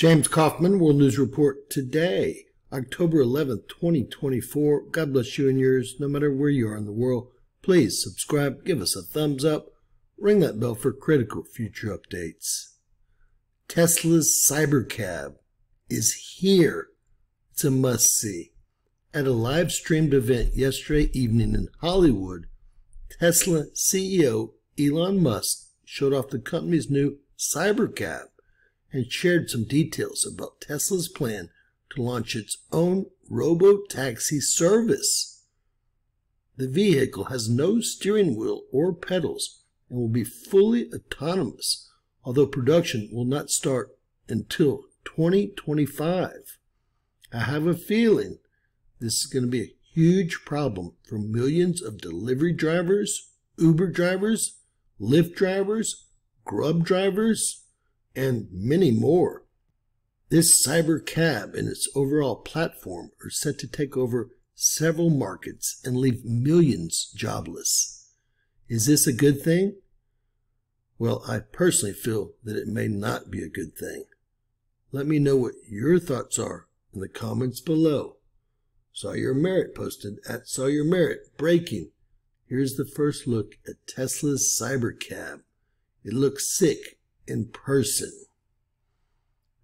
James Kaufman, World News Report today, October 11th, 2024. God bless you and yours, no matter where you are in the world. Please subscribe, give us a thumbs up, ring that bell for critical future updates. Tesla's Cybercab is here. It's a must see. At a live streamed event yesterday evening in Hollywood, Tesla CEO Elon Musk showed off the company's new Cybercab and shared some details about Tesla's plan to launch its own robo-taxi service. The vehicle has no steering wheel or pedals and will be fully autonomous, although production will not start until 2025. I have a feeling this is going to be a huge problem for millions of delivery drivers, Uber drivers, Lyft drivers, Grub drivers, and many more. This cyber cab and its overall platform are set to take over several markets and leave millions jobless. Is this a good thing? Well, I personally feel that it may not be a good thing. Let me know what your thoughts are in the comments below. Sawyer Merritt posted at Sawyer Merritt breaking. Here's the first look at Tesla's Cybercab. It looks sick in person.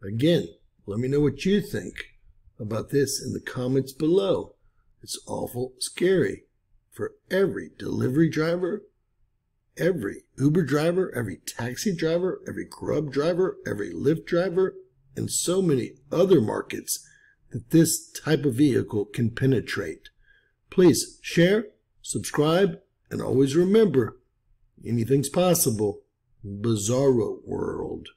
Again, let me know what you think about this in the comments below. It's awful scary for every delivery driver, every Uber driver, every taxi driver, every Grub driver, every Lyft driver, and so many other markets that this type of vehicle can penetrate. Please share, subscribe, and always remember anything's possible. Bizarro World.